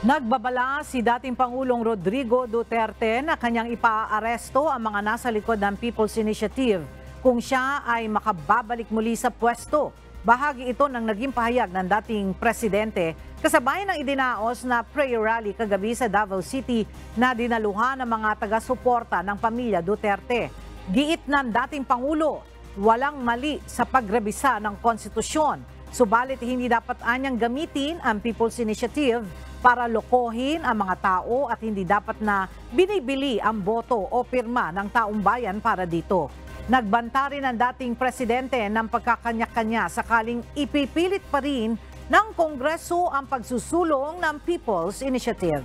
Nagbabala si dating Pangulong Rodrigo Duterte na kanyang ipaaresto ang mga nasa likod ng People's Initiative kung siya ay makababalik muli sa pwesto. Bahagi ito ng naging pahayag ng dating presidente kasabay ng idinaos na prayer rally kagabi sa Davao City na dinaluhan ng mga taga-suporta ng pamilya Duterte. Giit ng dating Pangulo, walang mali sa pagrebisa ng konstitusyon. Subalit hindi dapat anyang gamitin ang People's Initiative para lokohin ang mga tao at hindi dapat na binibili ang boto o pirma ng taong bayan para dito. Nagbanta rin ang dating presidente ng pagkakanya-kanya sakaling ipipilit pa rin ng Kongreso ang pagsusulong ng People's Initiative.